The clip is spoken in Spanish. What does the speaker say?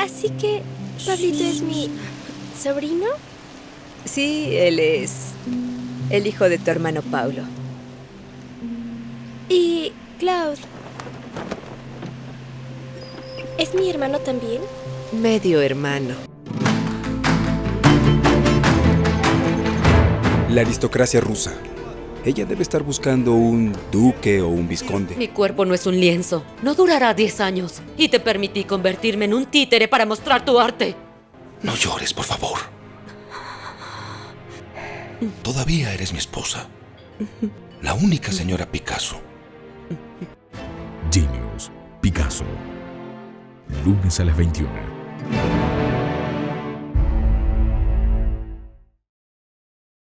Así que Pablito es mi sobrino. Sí, él es el hijo de tu hermano Paulo. Y Claude. ¿Es mi hermano también? Medio hermano. La aristocracia rusa. Ella debe estar buscando un duque o un visconde. Mi cuerpo no es un lienzo. No durará 10 años. Y te permití convertirme en un títere para mostrar tu arte. No llores, por favor. Todavía eres mi esposa. La única señora Picasso. Genius, Picasso. Lunes a las 21.